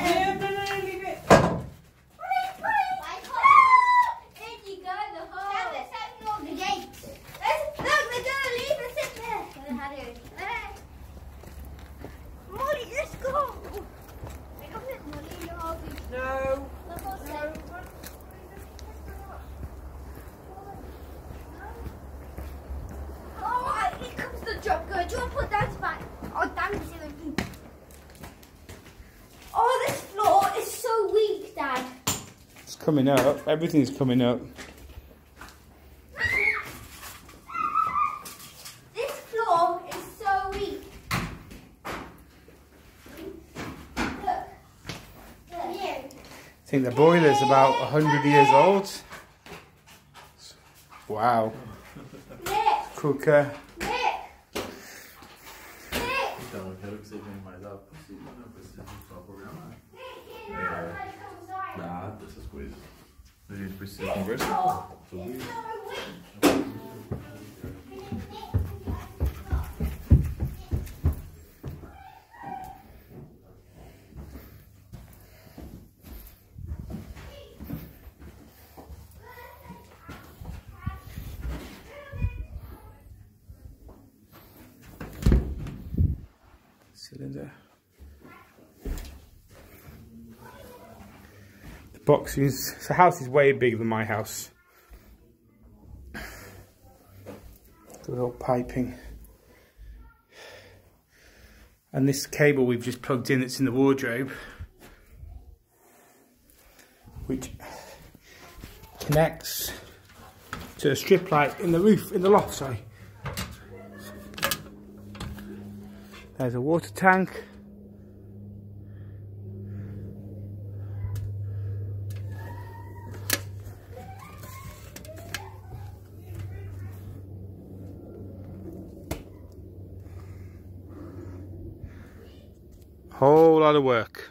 Yeah, coming up. Everything's coming up. This floor is so weak. Look. Look. Here. I think the boiler's about 100 years old. Wow. Nick. Cooker. Nick. Nick. A gente precisa conversar sobre isso. Cylinder. Boxes. The house is way bigger than my house. Good old piping. And this cable we've just plugged in that's in the wardrobe, which connects to a strip light in the roof, in the loft, sorry. There's a water tank. Whole lot of work.